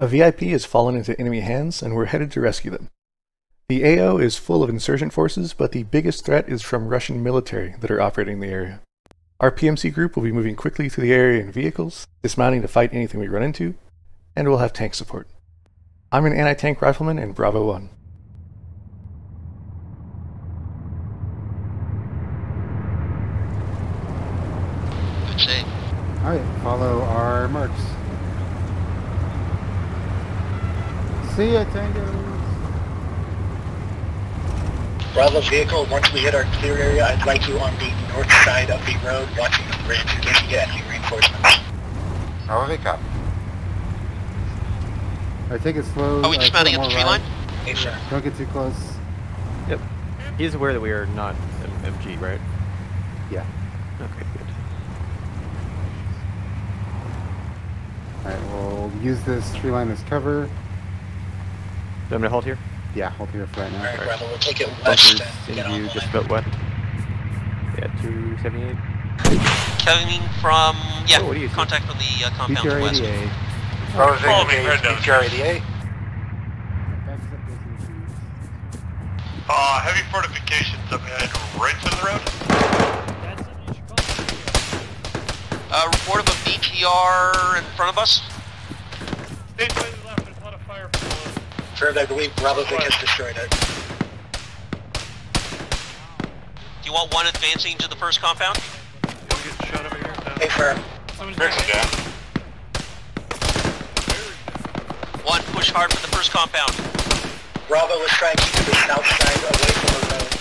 A VIP has fallen into enemy hands, and we're headed to rescue them. The AO is full of insurgent forces, but the biggest threat is from Russian military that are operating the area. Our PMC group will be moving quickly through the area in vehicles, dismounting to fight anything we run into, and we'll have tank support. I'm an anti-tank rifleman in Bravo 1. Good save. Alright, follow our marks. See ya, tangos! Bravo vehicle, once we hit our clear area, I'd like you on the north side of the road watching the bridge. You're going to get enemy reinforcements. Bravo Vic up. Alright, take it slow. Are we uh, dismounting put at the tree line? right. Hey, sir. Don't get too close. Yep. He's aware that we are not M- MG, right? Yeah. Okay, good. Alright, we'll use this tree line as cover. Do I'm gonna hold here. Yeah, hold here for right now. Alright, Bravo, we'll take it Bunkers west and in get on view, the just line. about west. Yeah, 278. Coming from, yeah, Oh, what do you contact on the uh, compound to BTR west. 88. Bravo Vic Follow me, engaged right down. BTR 88. Backs up those issues. Uh, heavy fortifications up ahead, right side of the road. Uh, report of a BTR in front of us. Stay to the left, there's a lot of fire from below. Confirmed, I believe Bravo Vic has destroyed it. Do you want one advancing to the first compound? You'll get shot over here. No. Hey, firm. One push hard for the first compound. Bravo, let's try and keep the south side away from the road.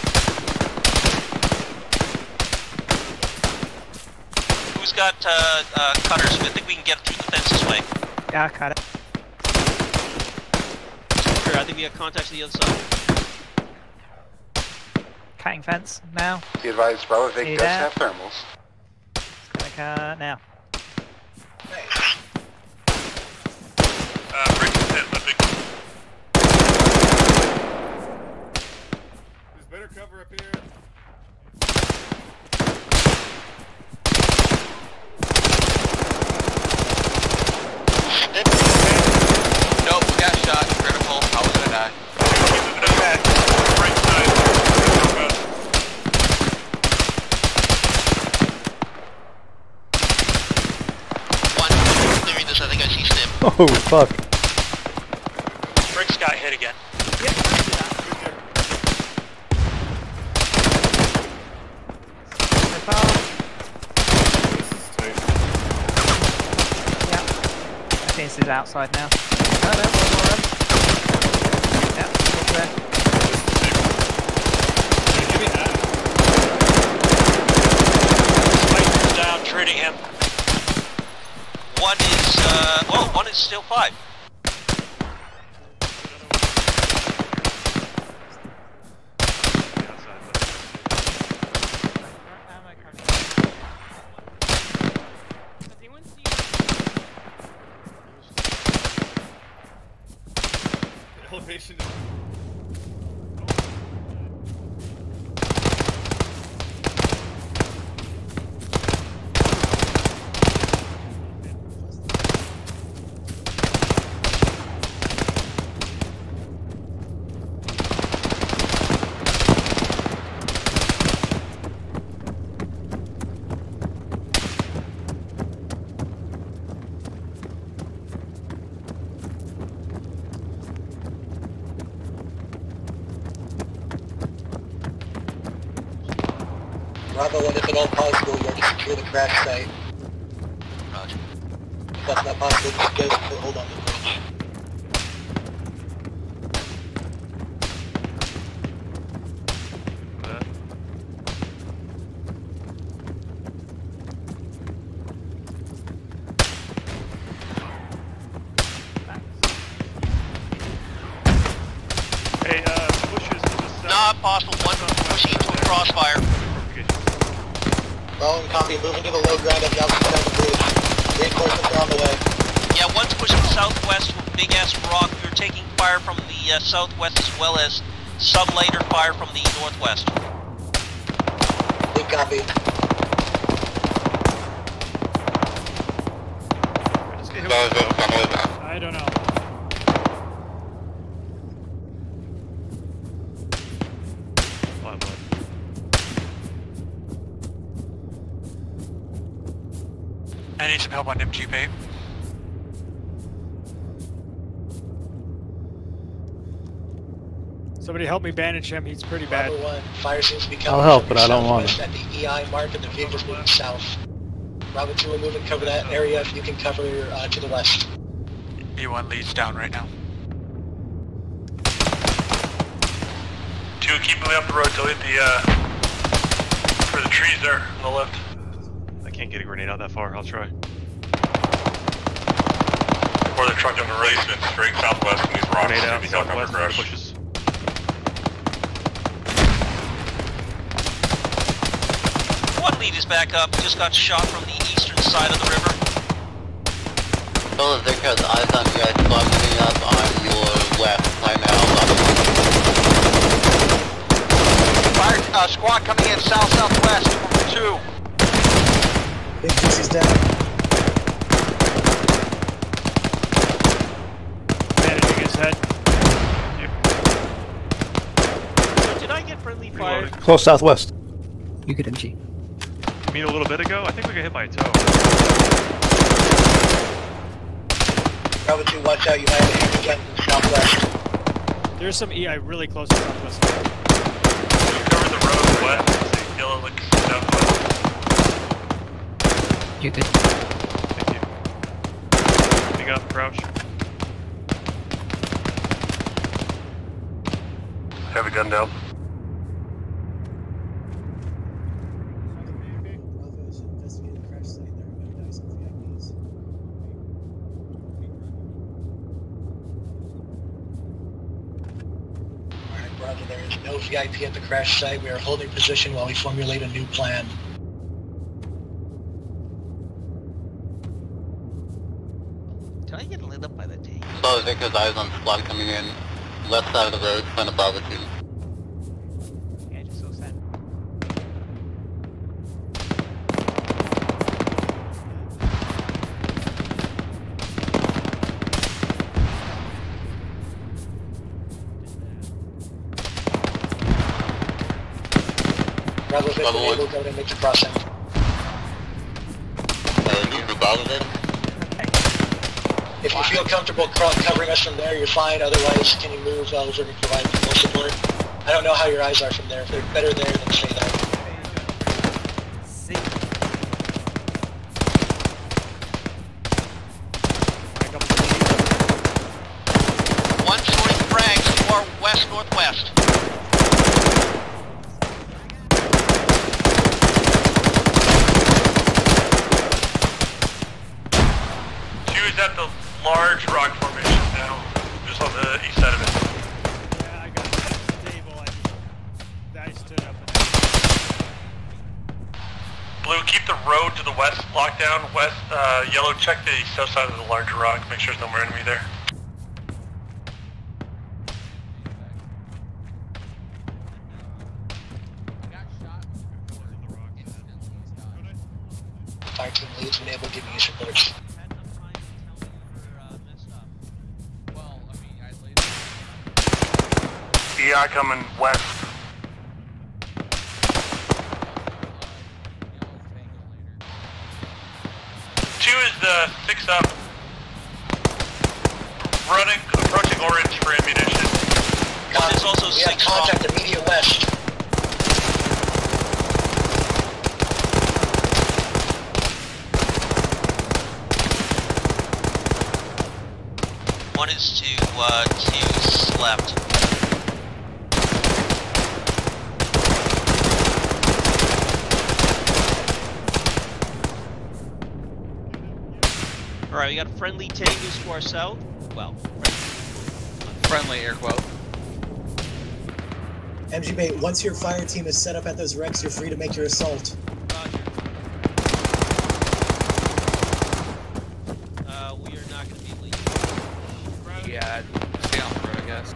Who's got uh, uh, cutters? I think we can get through the fence this way. Yeah, I cut it. Sure, I think we have contact to the other side. Cutting fence now. Be advised, Bravo Vic Hey does there. have thermals. Gonna cut now. Nice. Uh, Rick is hit, the big There's better cover up here. Nope, we got shot. Critical. I was gonna die. right side. One clearing this. I think I see Stim. Oh, fuck. Rick's got hit again. So far. Yeah. I think this is outside now. Oh, no, one more room. Yeah, it's there. Spike down, treating him. One is, uh, oh, one is still five. Ammo coming. Elevation Bravo, and if at all possible, you are to the site. from the uh, southwest as well as some later fire from the northwest. We copy. I don't know. I need some help on MGP. Somebody help me bandage him. He's pretty bad. Bravo 1, fire seems to be coming I'll help, from but I don't the want southwest At the EI mark and the vehicle's moving south. Bravo 2 will move and cover that area if you can cover uh, to the west. E1 leads down right now. Two, keep moving up the road till hit the, uh, for the trees there on the left. I can't get a grenade out that far. I'll try. Or the truck in the racing straight southwest and these rocks. Grenade out Maybe he'll cover southwest of the crash. bushes. One lead is back up. Just got shot from the eastern side of the river. Fellas, because eyes on you guys bumping up on your left right now. Fire uh, squad coming in south southwest from two. Big piece is down. Bandaging his head. Did I get friendly fire? Close southwest. You get MG. You mean a little bit ago? I think we got hit by a tow. Bravo 2, watch out, you have a hand again from the southwest. There's some EI really close to southwest. You cover the road west, yellow looks southwest. You good? Thank you. Pick up, crouch. Have a gun down. Alright, Bravo, there is no VIP at the crash site. We are holding position while we formulate a new plan. Did I get lit up by the tank? So Victor's eyes on squad coming in. Left side of the road, front of Bravo Bravo, Victor, Bravo one. able to go and crossing. Uh, move to Bravo then. If you feel comfortable covering us from there, you're fine. Otherwise, can you move uh, over and provide full support? I don't know how your eyes are from there. If they're better there, then stay there. Back up to the lead. One short frags to our west northwest. Two is at the large rock formation now, just on the east side of it. Yeah, I got stable. I, I stood up. Blue, keep the road to the west locked down. West, uh, yellow, check the south side of the large rock. Make sure there's no more enemy there. Coming west. Two is uh, the six up. Running, approaching orange for ammunition. One is also we have six contact immediate west. One is to uh, to left. All right, we got a friendly tank to our south. Well, friendly air quote. MG Bait, once your fire team is set up at those wrecks, you're free to make your assault. Roger. Uh, we are not going to be leaving. Yeah, stay on the road, I guess.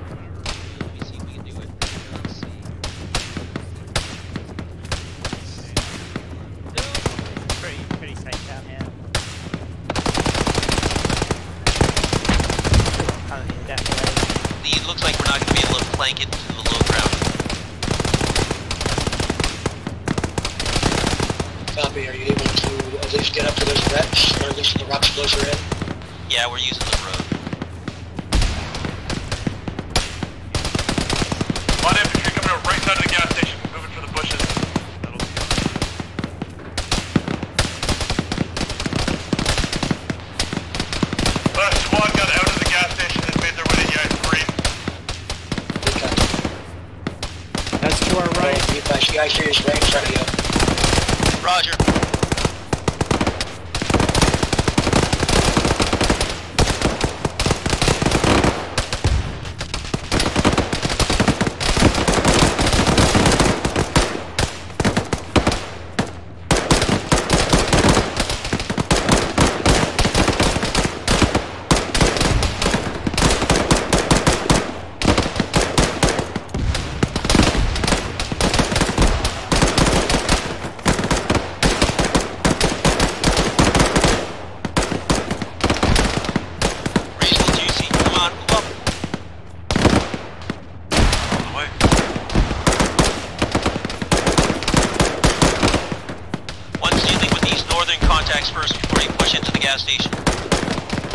contacts first before you push into the gas station.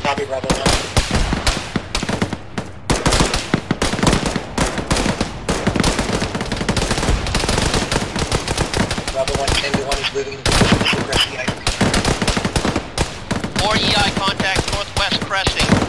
Copy, Bravo. Bravo 1, Tango 1 is moving into position to the IEP. More EI contacts northwest cresting.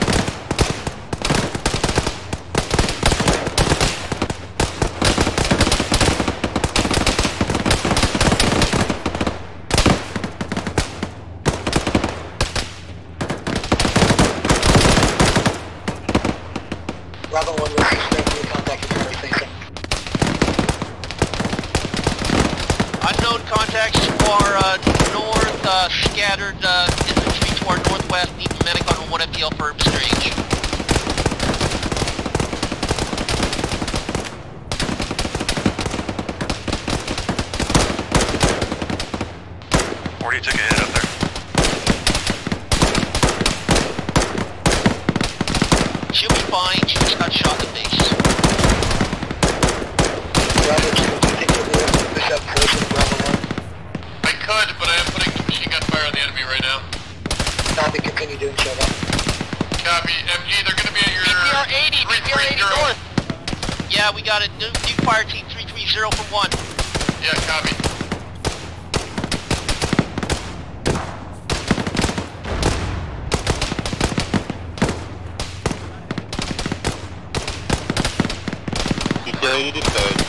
upgraded, so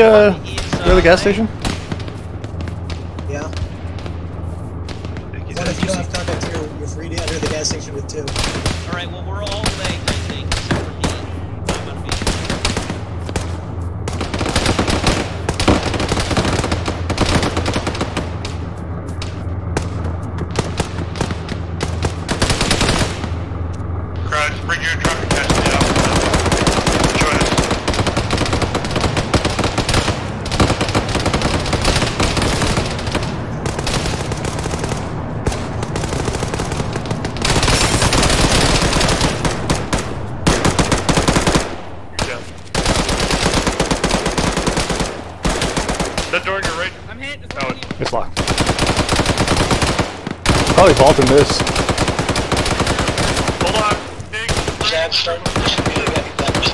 uh, go to the gas station? Probably vaulting this. Hold on. Big. Chad, start distributing any letters.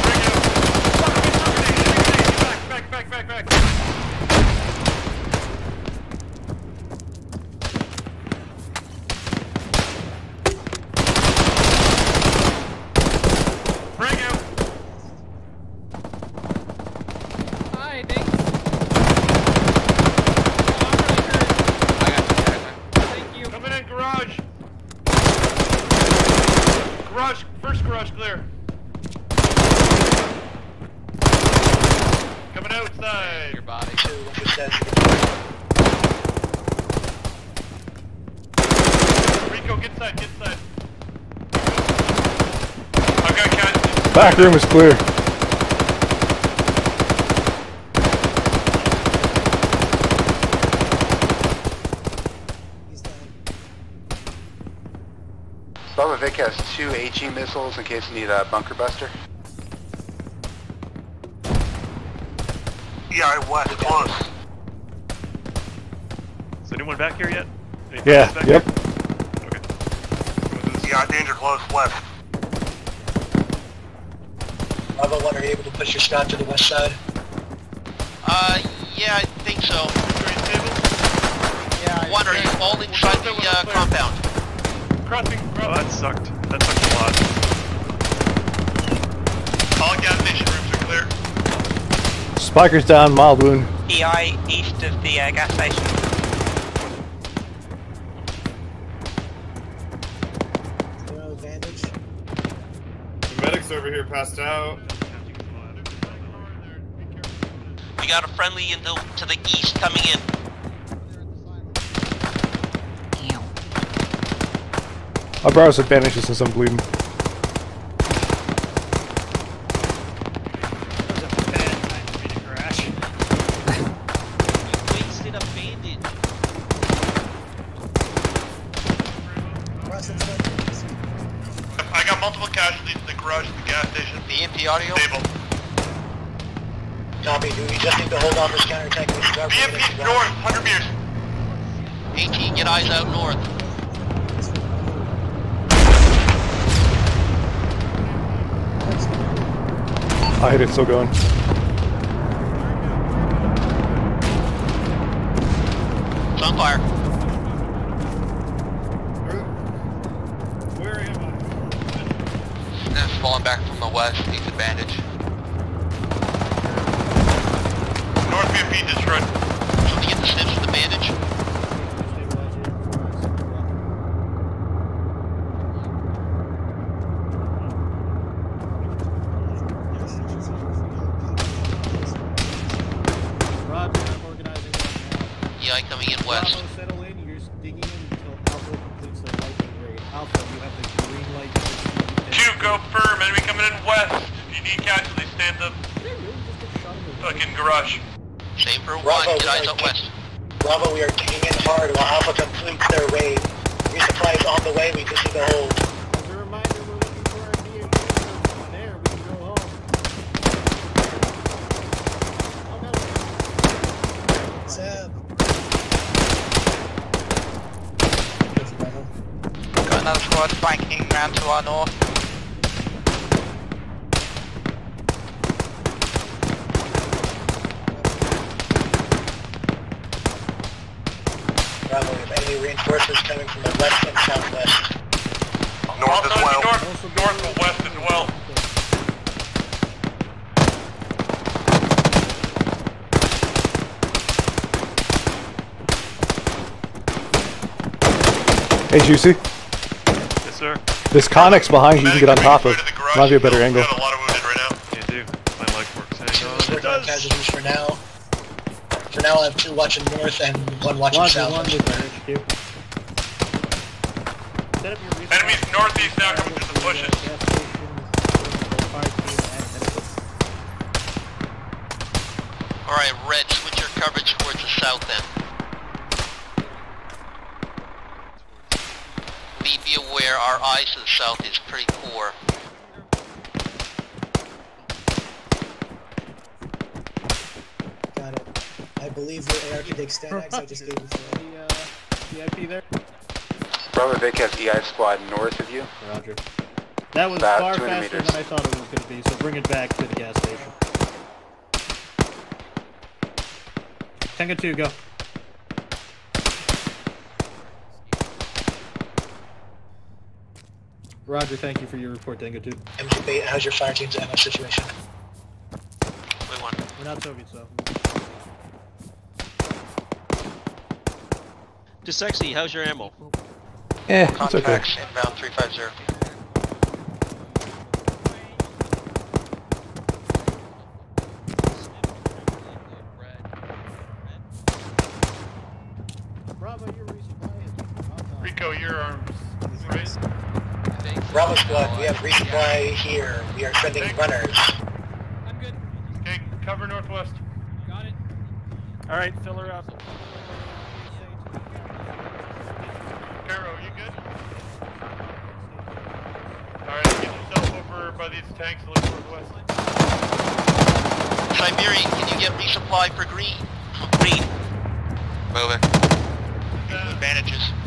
Bring out. Back, back, back, back, back. Bring out. Hi, Dink. Thank you. Coming in garage. Garage, first garage clear. Coming outside. Your body. Two, two says. Rico, get inside, get inside. I've got casualties. Back room is clear. He's down. Bubba Vic has two HE missiles in case you need a bunker buster. Yeah, west, close. Is anyone back here yet? Any Yeah, yep. Here? Okay. Go with this. Yeah, danger close, west. Bravo 1, are you able to push your scout to the west side? Uh, yeah, I think so. Green table. Yeah. One, are you all inside the uh, compound? Crossing, Oh, that sucked. That sucked a lot. All gas station rooms are clear. Spiker's down, mild wound. EI east of the uh, gas station. Zero advantage. The medic's over here passed out. We got a friendly in the, to the east coming in. I'll borrow some bandages since I'm. Going. It's on fire. Where am I? And it's falling back from the west. Needs a bandage. North BMP destroyed. So to get the stitch with the bandage. Roger, I'm organizing right EI coming in now. west. Bravo, settle in. You're just digging in until Alpha completes their lightning raid. Alpha, you have the green light. to proceed. Two, go firm. Enemy coming in west. If you need casualties, stand up. Yeah, really, just get shot in the Fucking garage. Same for one. Bravo, Get eyes we out are- west. Bravo, we are digging in hard while Alpha completes their raid. Resupplies on the way, we just need to hold. As a reminder, we're looking for our DMP. From there, we can go home. Oh, no. Sam. Got another squad flanking round to our north. Bravo, we have enemy reinforcements coming from the west and southwest. North as well. North, north and west as well. Hey, Juicy. Yes, sir. This Connex behind you, you can get on top of. Medic to. Might be a better angle. Got a lot of wounded right now. You do. My leg works. Hang on. We're doing casualties for now. For now, I have two watching north and one watching Roger, south. one with our HQ. Set up your resupply. Enemies northeast now coming through the bushes. Gas station, fire team, and medical. Alright, red, switch your coverage towards the south end. Please be aware our eyes to the south is pretty poor. Got it. I believe your AR can take STANAGs. I just gave you. The, uh, the IP there? Bravo Vic has EI squad north of you. Roger. That was About far faster meters. than I thought it was going to be, so bring it back to the gas station. Tango 2, go. Roger, thank you for your report, Tango 2. MGB, how's your fire team's ammo situation? We won. We're not Soviets, though. To sexy, how's your ammo? Eh, it's okay. Contacts inbound 350. Bravo, your resupply Rico, your arms. Right? Bravo squad, we have resupply here. We are sending runners. I'm good. Okay, cover northwest. Got it. Alright, fill her up. Caro, you good? Alright, get yourself over by these tanks and look northwest. Siberian, can you get resupply for green? Green. Moving. Advantages. What'll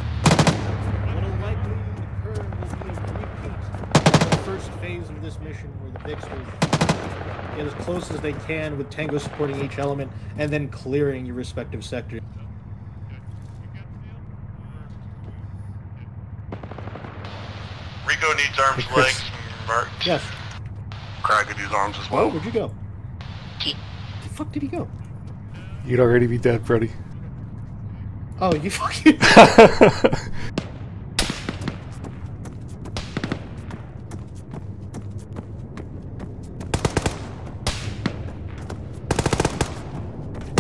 phase of this mission where the Vicks will get as close as they can with Tango supporting each element and then clearing your respective sectors. Rico needs arms, Hey, legs, and marks. Yes. Crag could use arms as well. Oh, well. where'd you go? The fuck did he go? You'd already be dead, Freddy. Oh, you fucking.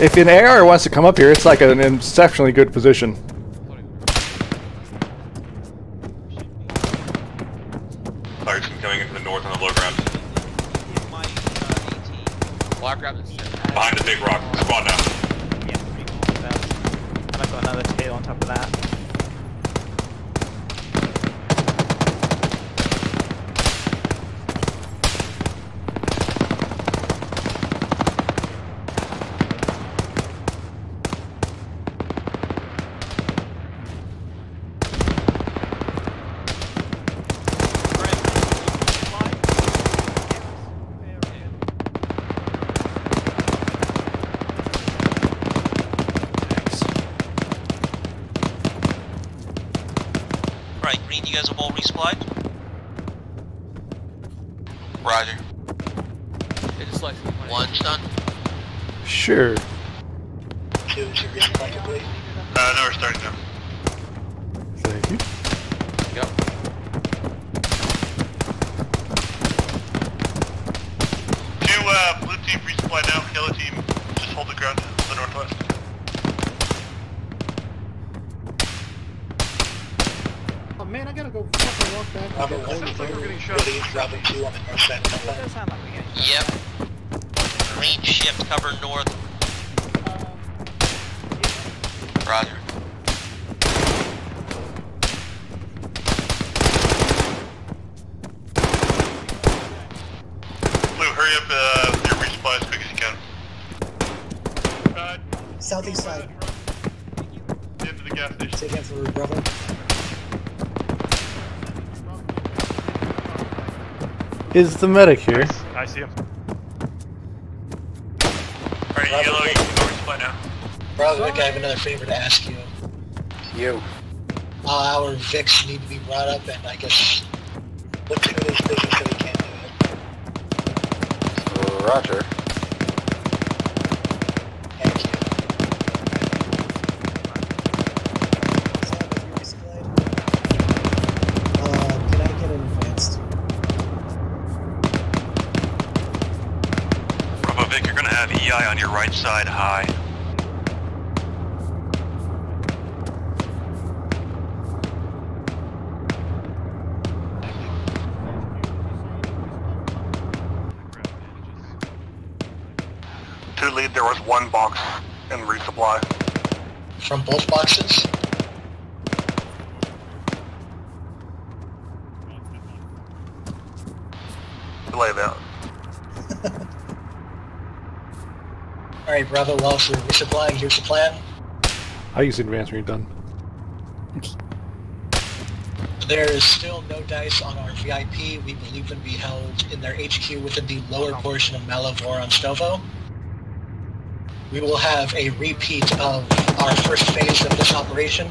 if an AR wants to come up here, it's like an exceptionally good position. Fires coming into the north on the low ground. Block grab is Behind the big rock. Squad now. And I've got another tail on top of that. Right, green, you guys have all resupplied? Roger. One's done. Sure. Two is your resupply complete. Uh, no, we're starting now. Thank you. Yep. Two, uh, blue team resupply now. Yellow team, fucking walk back. Bravo and get 1 all the ready, 2 on the north side of the It does sound like we get Yep. Green shift, cover north. Roger. Is the medic here? I see him. Alright, yellow, you can go resupply now. Bravo Vic, I have another favor to ask you. You. Uh, our Vicks need to be brought up and I guess look into this business so we can't do it. Roger. Vic, you're gonna have EI on your right side high. To lead, there was one box in resupply. From both boxes? Delay that. Alright, Bravo, well, for resupplying, here's the plan. I use advance when you're done. There is still no dice on our VIP. We believe them to be held in their HQ within the lower portion of Malavor on Stovo. We will have a repeat of our first phase of this operation.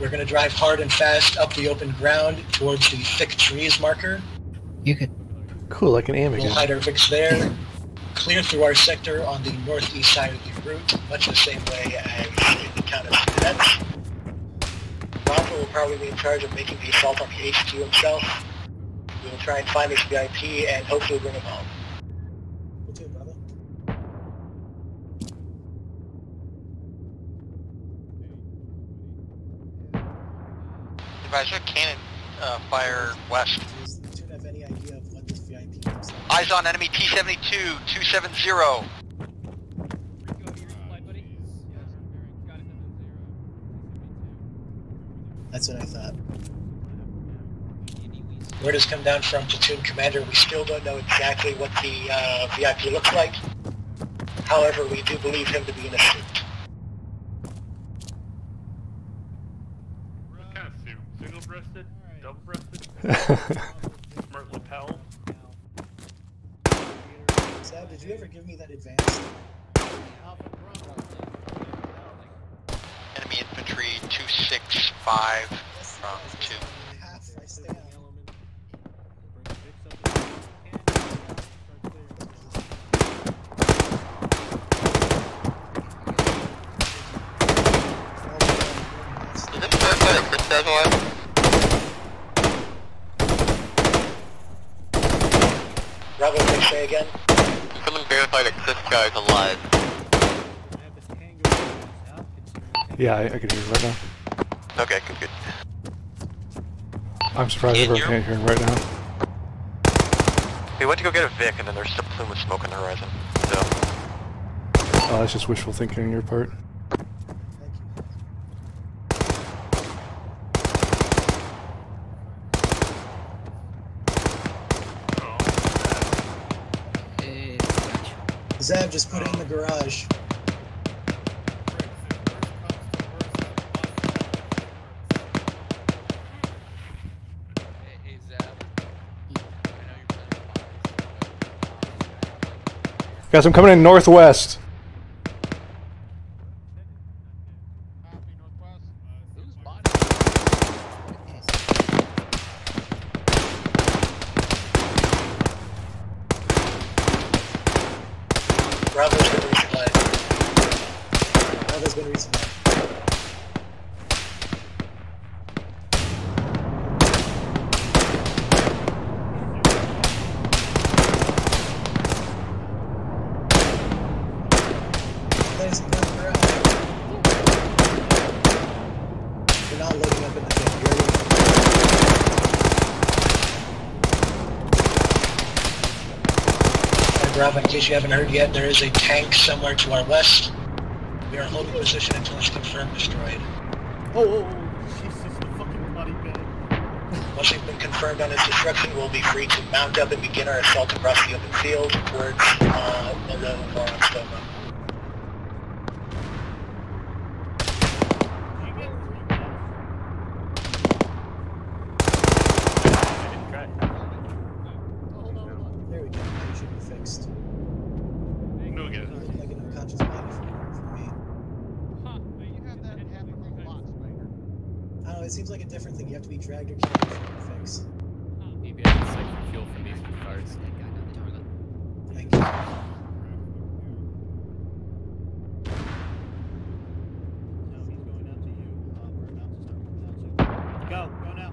We're going to drive hard and fast up the open ground towards the thick trees marker. You could. Cool, like an aim We'll hide our Vix there. Clear through our sector on the northeast side of the route, much the same way as in the town of Students. Rafa will probably be in charge of making the assault on the HQ himself. We will try and find this VIP and hopefully bring him home. We'll do it, brother. Advisor, cannon uh, fire west. Eyes on enemy T-72, 270. That's what I thought. Word has come down from platoon commander. We still don't know exactly what the uh, VIP looks like. However, we do believe him to be in a suit. What kind of suit? Single-breasted? Double-breasted? Smart lapel? Sab, did you ever give me that advanced? Enemy infantry 265 from 2. Half, I stand. Is this verify that Chris does alive? Bravo, can you say again? Someone verify that Chris guy is alive. Yeah, I, I can hear you right now. Okay, good, good. I'm surprised everyone hear can't hear him right now. We went to go get a Vic, and then there's a plume of smoke on the horizon. So, Oh, that's just wishful thinking on your part. Guys, I'm coming in northwest. Bravo's going to resupply. Bravo's gonna resupply. There's a gun garage. You're not loading up in the gun. You're And Bravo, in case you haven't heard yet, there is a tank somewhere to our west. We are holding position until it's confirmed destroyed. Oh, oh, oh, Jesus, the fucking body bag. Once we've been confirmed on its destruction, we'll be free to mount up and begin our assault across the open field towards uh, Molo and Stoma. There we go. Now you should be fixed. No good. You look like an unconscious body for, for me. I don't know, it seems like a different thing. You have to be dragged or carried for it to fix. Maybe I can siphon fuel from these cards. Thank you. No, he's going out to you. Uh, we're about to start moving out soon. Go, go now.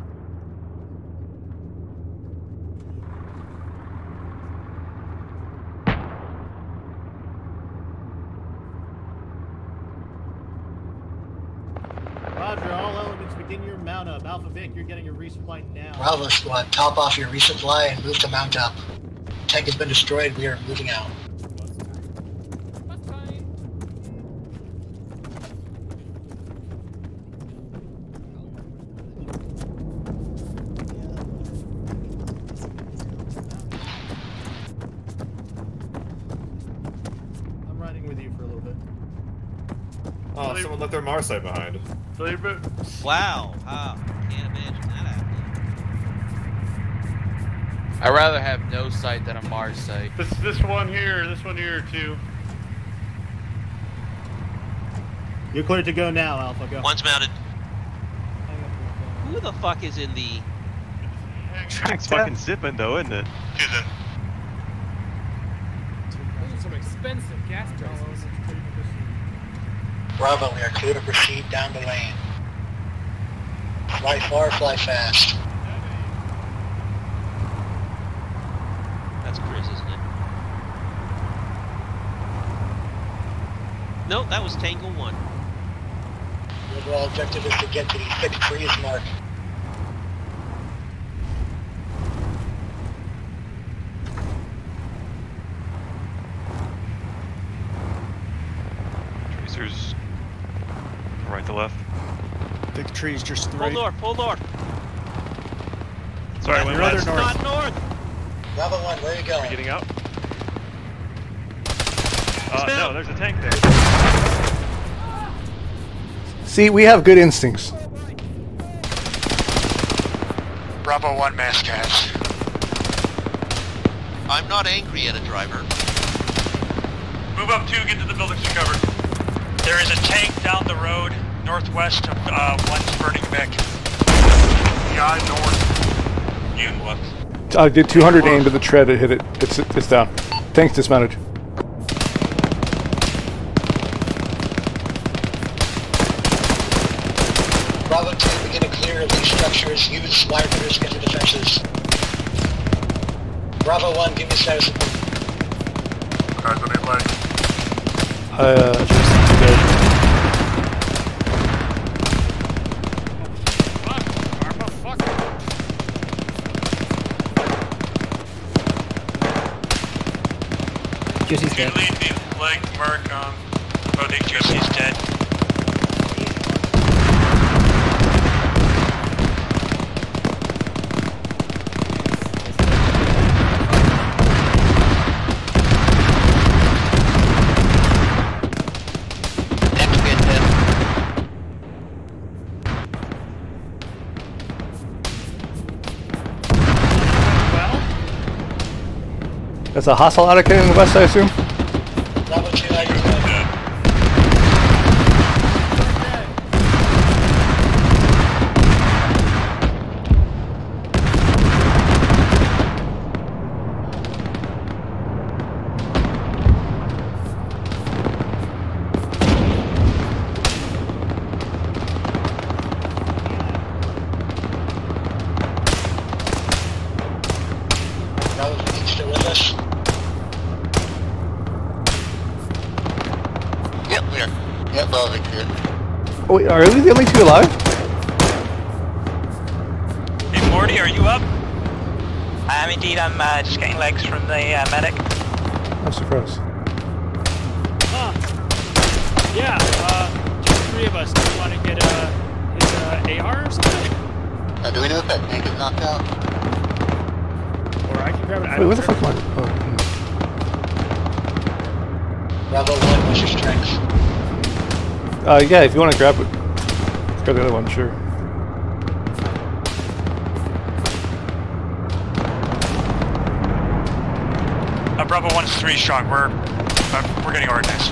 Roger, all elements begin your mount up. Alpha Vic, you're getting your resupply now. Bravo squad, top off your resupply and move to mount up. Tank has been destroyed, we are moving out. Oh, someone their Mars sight behind. Fill. Wow. Wow. Can't imagine that happening. I'd rather have no sight than a Mars sight. This this one here, this one here too. You're cleared to go now, Alpha. Go. One's mounted. Who the fuck is in the It's fucking zipping though, isn't it? Two's in. Those are some expensive gas prices. Bravo, we are clear to proceed down the lane. Fly far, fly fast. That's Chris, isn't it? No, that was Tango 1. The overall objective is to get to the thick trees mark. Tracers. Right to left. Big trees just Full right. north, full north. Sorry, I went Your other west. north. Not north. Bravo 1, where are you going? Getting out. Uh, no, there's a tank there. See, we have good instincts. Bravo 1 mass cats. I'm not angry at a driver. Move up two, get to the buildings to cover. There is a tank down the road northwest of uh, one's burning Vic. Yeah, north. You what? I did 200 aim to the tread, it hit it. It's, it's down. Tanks dismounted. Bravo 2, begin to clear of these structures. Use wire cutters to get to defenses. Bravo 1, give me status report. Guys on leg. Uh, That's a hostile Attica in the west, I assume? Wait, are we the only two alive? Hey Morty, are you up? I am indeed. I'm uh, just getting legs from the uh, medic. I'm surprised. Ah. Yeah, uh, just three of us. Do you want to get uh, his uh, AR or something? Uh, do we know if that tank is knocked out? Or I can grab it. I Wait, don't the fuck am I? Oh, hmm. Bravo 1, what's your strength? uh, yeah, if you want to grab it. Grab the other one, sure. Uh, Bravo 1's three strong. We're uh, we're getting organized.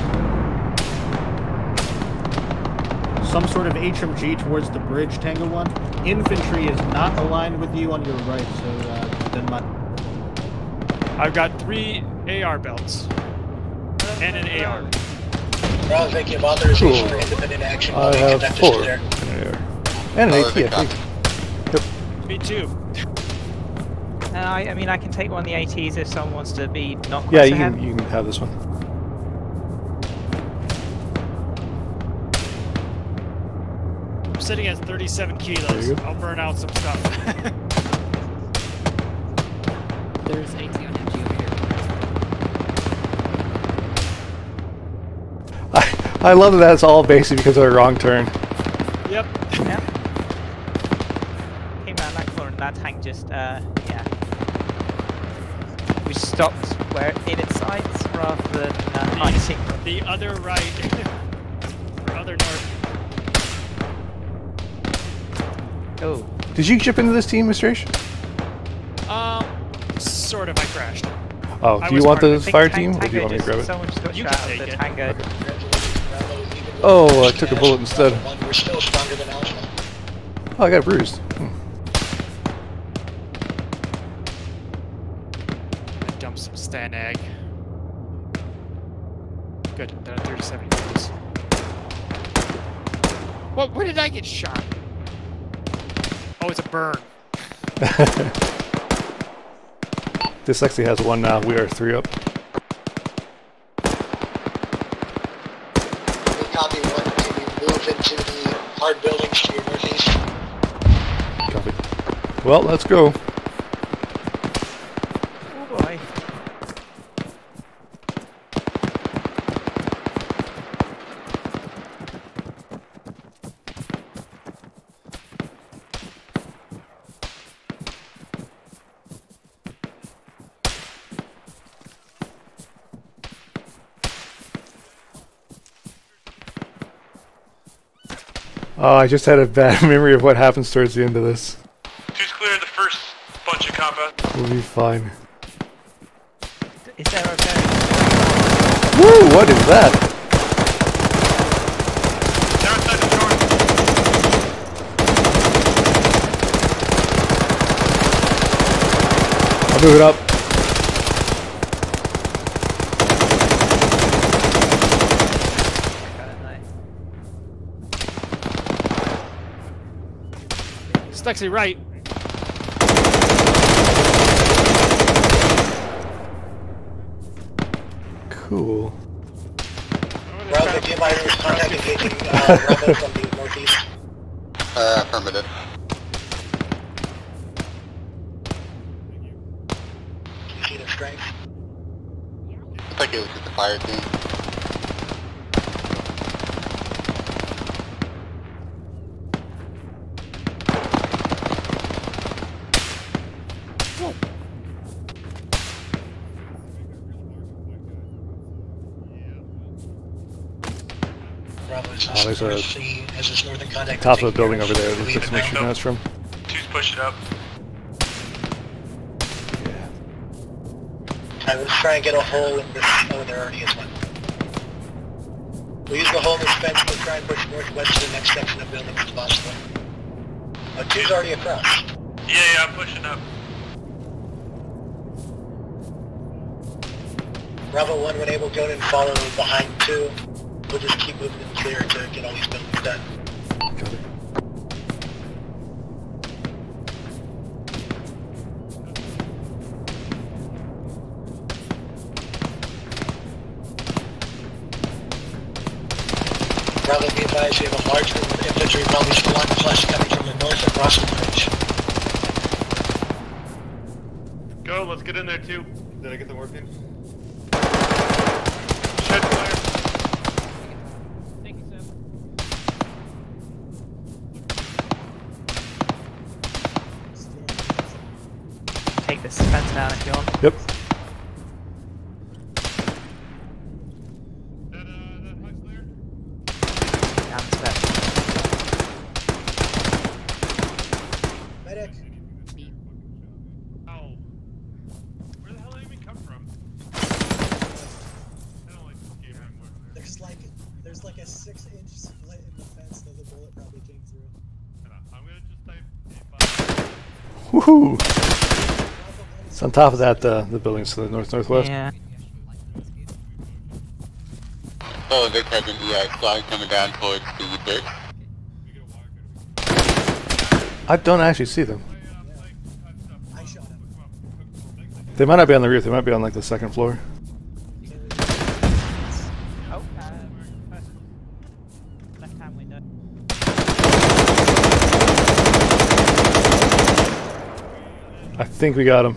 Some sort of HMG towards the bridge, Tango 1. Infantry is not aligned with you on your right, so uh, then my... I've got three AR belts. And an AR. Bravo Vic, you have authorization Cool. for independent action. I Moving have conductors four. clear. There. And an Oh, AT, that's I a think. Me too. Uh, I, I mean, I can take one of the ATs if someone wants to be not Yeah, close you ahead. can, you can have this one. I'm sitting at 37 There kilos. you go. I'll burn out some stuff. There's AT I, I love that that's all basically because of a wrong turn. Yep. Yep. Came around that corner and that tank just, uh, yeah. We stopped where in its sights rather than uh, The, icing. the other right. other north. Oh. Did you chip into this team, Mr. H? Um, sort of. I crashed. Oh, do you want the fire team, or do you want me to grab it? Someone just got You shot can out of take the it. tango. Oh, I took a bullet instead. One, we're still stronger than Alpha. Oh, I got bruised. Hmm. Dump some STANAG. Good. At 37 degrees. What? Where did I get shot? Oh, it's a burn. Dslyecxi has one now. We are three up. We copy one. Can you move into the hard buildings to your northeast? Copy. Well, let's go. Oh boy. Oh, I just had a bad memory of what happens towards the end of this. Be fine. Is there okay? Woo! What is that? They're outside the door. I'll move it up. Got. Stuxy right. Cool. Bravo, do you mind contact engaging uh, Bravo from the northeast? Uh, affirmative. Do you see their strength? I think it was just a fire team. Bravo is Oh, there's a C as his northern contact. top of the building over there. That Leave looks it like now. shooting us from. Two's pushing up. Yeah. I will try and get a hole in this. Oh, there already is one. We'll use the hole in this fence. We'll try and push northwest to the next section of buildings as possible. Uh, two's already across. Yeah, yeah, I'm pushing up. Bravo 1, when able, go and follow behind 2. We'll just keep moving clear to get all these buildings done. Be advised, we have a large group of infantry, probably Squad Plus, coming from the north across the bridge. Go, let's get in there too. Did I get the morphine? Shed clear. Thank you, Sam. This fence down if you want. Yep. That, uh, that hut's clear? Down this fence. Medic, Ow. Where the hell did I even come from? I don't like this game anymore. there's like there's like a six inch split in the fence that the bullet probably came through. I'm gonna just type A5. Woohoo! It's on top of that, uh, the buildings to the north northwest. Yeah. Oh, Vic has an EI squad coming down towards the bridge. I don't actually see them. I shot him. They might not be on the roof. They might be on like the second floor. First left hand window. I think we got them.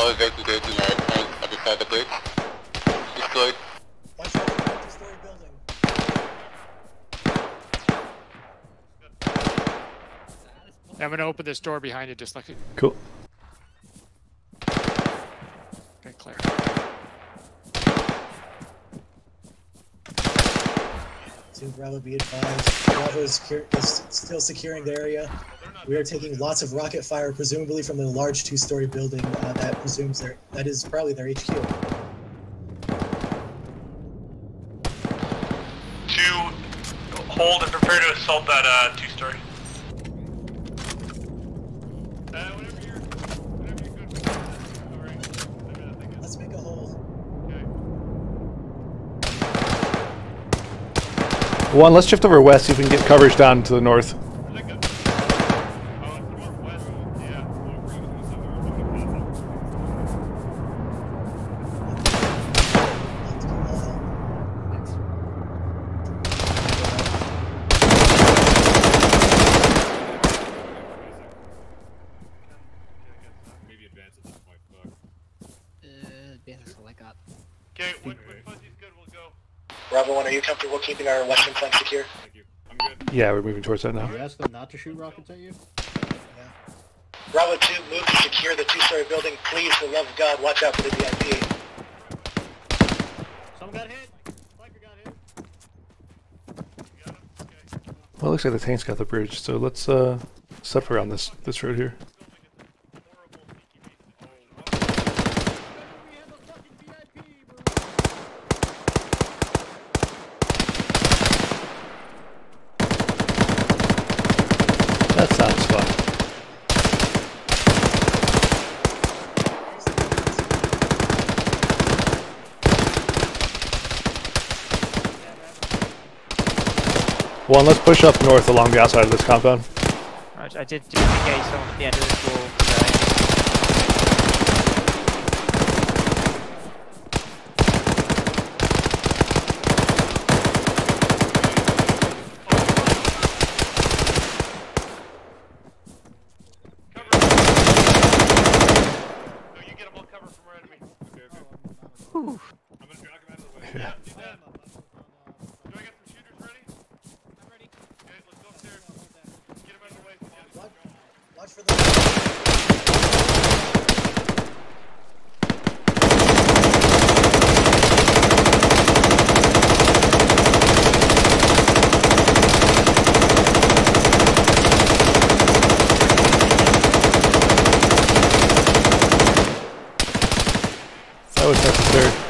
Oh, Vic is there tonight, on the other side of the bridge. Destroyed. Watch out for the multi-story building. I'm gonna open this door behind it, just like Cool. okay, clear. Platoon Bravo, be advised. Bravo is, is still securing the area. We are taking lots of rocket fire, presumably from the large two-story building uh, that presumes their that is probably their HQ. Two, hold and prepare to assault that uh, two-story. Let's make a hole. One, let's shift over west, see if we can get coverage down to the north. Bravo 1, are you comfortable keeping our western flank secure? Thank you. I'm good. Yeah, we're moving towards that now. You ask them not to shoot rockets at you? Bravo 2, move to secure the two-story building. Please, for the love of God, watch out for the VIP. Someone got hit. Biker got hit. Well, it looks like the tank's got the bridge, so let's uh, step around this this road here. That sounds fun. One, let's push up north along the outside of this compound. I did do engage someone at the end of this wall. Necessary.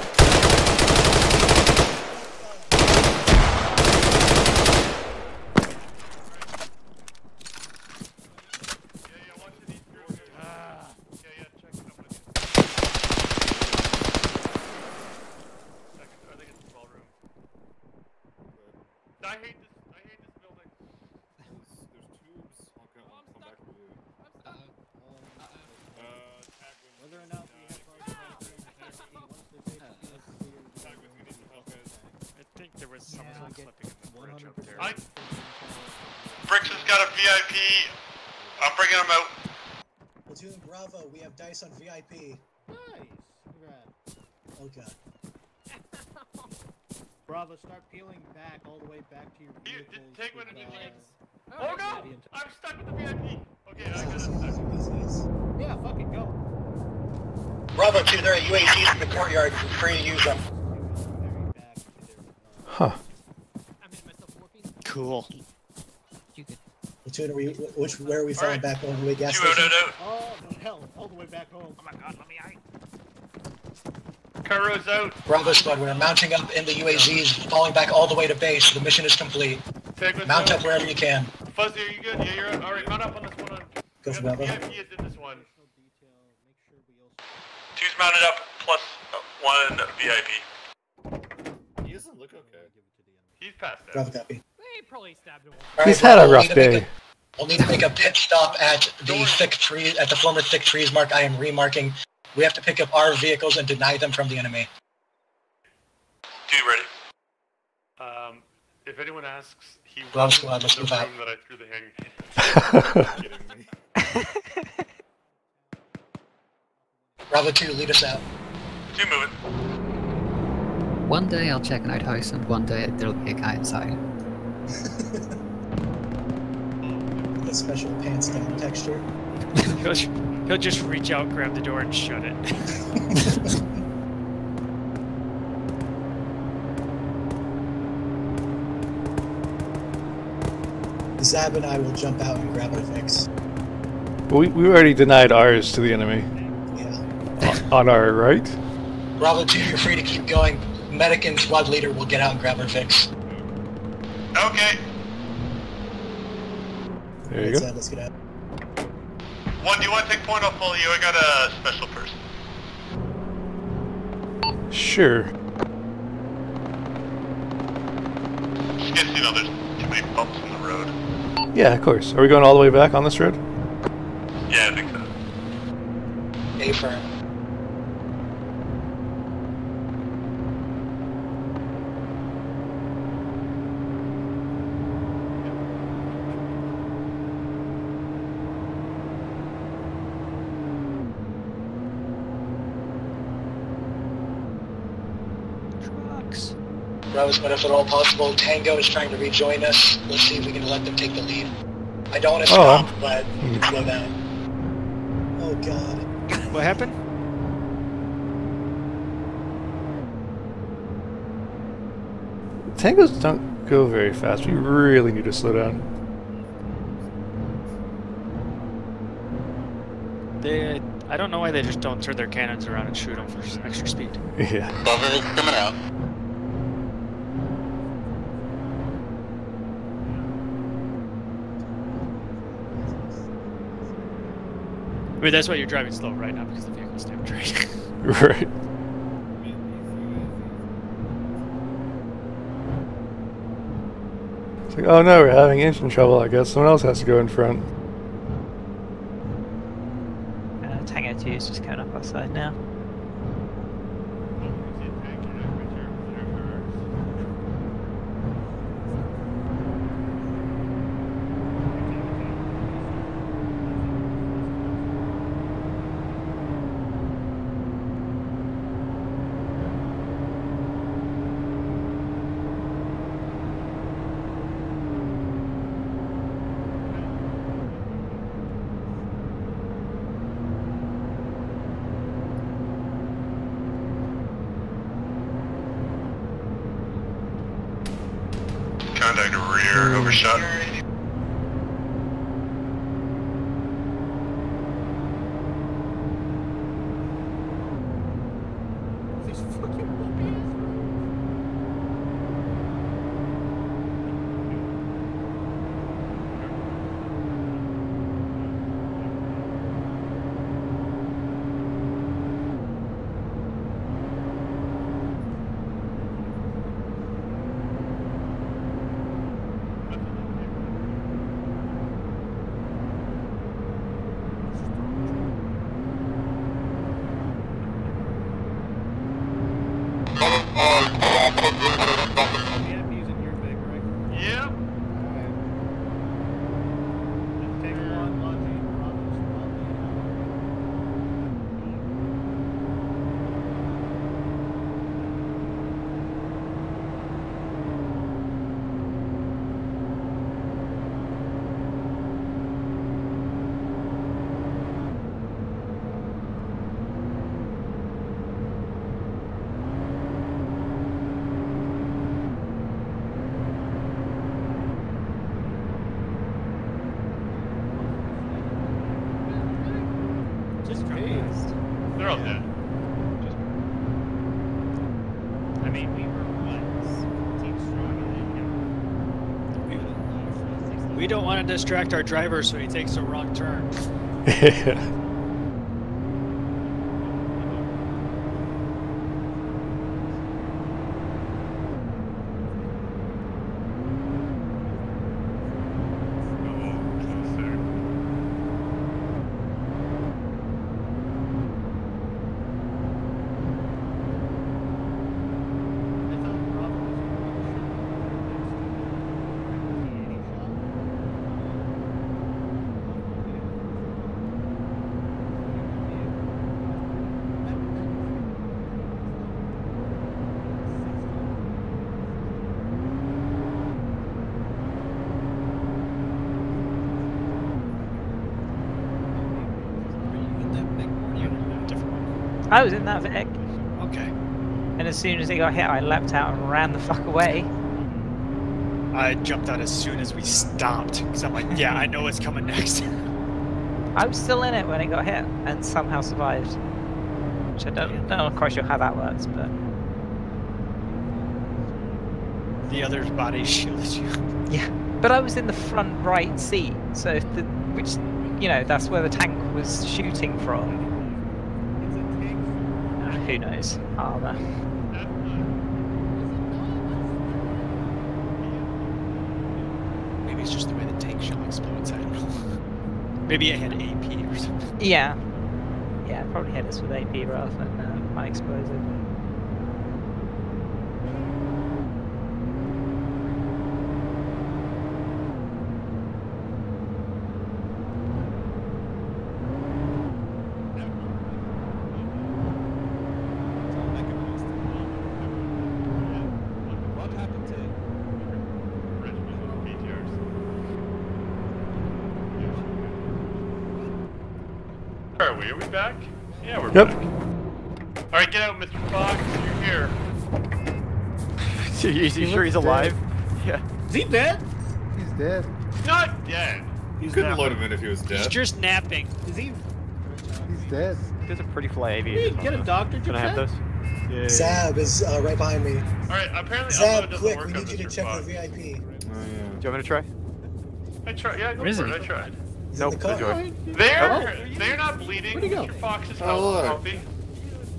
I hate this. I hate this building. There's tubes. I'll come, I'll come back for you. Uh, tag wins. Whether or not we have once the Tag wins, we need some help, guys. I think there was something slipping in the bridge up there. I, Bricks has got a VIP. I'm bringing him out. Platoon Bravo, we have dice on VIP. Nice. Congrats. Oh god. Bravo, start peeling back all the way back to your Here, vehicles. take one with, of the uh, jeeps. Oh no! I'm stuck with the VIP. Okay, I got it. Yeah, fucking go. Bravo 2, there are UAZs in the courtyard. Feel free to use them. Huh. Cool. Platoon, are we, which, where are we falling back on the way gas Two out, station? out, out. Oh, no, hell, all the way back home. Oh my god, let me out. Kairo's out. Bravo squad, we're mounting up in the UAZs, falling back all the way to base. The mission is complete. Mount up wherever you can. Fuzzy, are you good? Yeah, you're all right. Mount up on this one. On. Go for the Bravo. VIP is in this one. Two's mounted up plus uh, one VIP. He doesn't look okay. He's past that. Bravo copy. They probably stabbed him. He's right, had a rough need to day. A- We'll need to make a pit stop at the thick tree, at the former thick trees mark. I am remarking. We have to pick up our vehicles and deny them from the enemy. Two ready. Um, if anyone asks, he Bravo was squad, let's in move out. that I threw the hand grenade. Bravo 2, lead us out. Two moving. One day I'll check an outhouse, and one day there'll be a guy inside. The special pants down texture. he'll, ju- he'll just reach out, grab the door, and shut it. Zab and I will jump out and grab our fix. We, we already denied ours to the enemy. Yeah. On our right? Bravo 2, you're free to keep going. Medic and squad leader will get out and grab our fix. Okay. There you Right, go. Zab, let's get out. One, do you want to take point off follow you? I got a special person. Sure. Just in case you know there's too many bumps in the road. Yeah, of course. Are we going all the way back on this road? Yeah, I think so. A firm. Bravo Squad, if at all possible, Tango is trying to rejoin us. Let's see if we can let them take the lead. I don't want to Oh, stop, I'm- but we can slow down. Oh god. What happened? Tangos don't go very fast. We really need to slow down. They, I don't know why they just don't turn their cannons around and shoot them for extra speed. Yeah. Cover is coming out. I mean, that's why you're driving slow right now because the vehicle's damaged. Right. It's like, oh no, we're having engine trouble. I guess someone else has to go in front. Uh, Tango 2 is just coming up our side now. Contact rear, overshot. These fucking bumpy ass roads. VIP's in your big, right? Yep. Alright. Take one, Logi, Bravo, Squad leader. just Jeez. They're all dead. I mean, we were what? 15 strong and then, We don't want to distract our driver so he takes a wrong turn. yeah. I thought Bravo was gonna be the ship. Any shot? I was in that Vic, Okay. and as soon as he got hit, I leapt out and ran the fuck away. I jumped out as soon as we stopped because I'm like, yeah, I know what's coming next. I was still in it when it got hit and somehow survived. Which I don't, don't know quite sure how that works, but the other's body shielded you. yeah. But I was in the front right seat, so the which you know that's where the tank was shooting from. Who knows? Armor. Maybe it's just the way the tank shell explodes. I don't know. Maybe it had AP or something. Yeah. Yeah, probably hit us with AP rather than uh, my explosive. Where are we? Are we back? Yeah, we're Yep. back. Alright, get out, Mr. Fox. You're here. you, you He sure he's looks alive? dead. Yeah. Is he dead? He's dead. Not dead. He's Couldn't napping. load him in if he was dead. He's dead. just napping. Is he? He's dead. There's a pretty fly Hey, aviator. get a doctor. Can I have those? Yeah. Zab is uh, right behind me. Alright, apparently Zab, quick, work we need you to Mr. check Fox. the VIP. Oh, yeah. Do you want me to try? I tried. Yeah, go Where is for he? it. I tried. He's Nope, in the car. enjoy. They're Oh. they're not bleeding. Where'd he go? Mr. Fox is Oh, healthy. look. healthy. Here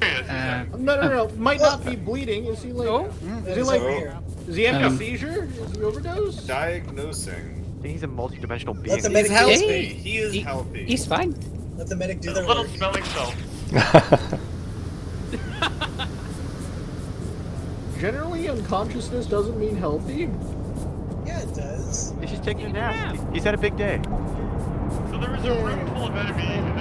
he is, he's Uh. No, no, no. Might not be bleeding. Is he like? Oh. Is he is like? over here. Does he have Um, a seizure? Is he overdose? Diagnosing. I think he's a multi-dimensional being. Let the He's medic healthy. do He is He- healthy. He's fine. Let the medic do A their little work. smelling salt. Generally, unconsciousness doesn't mean healthy. Yeah, it does. He's just taking a nap. He's had a big day. A room full of enemies,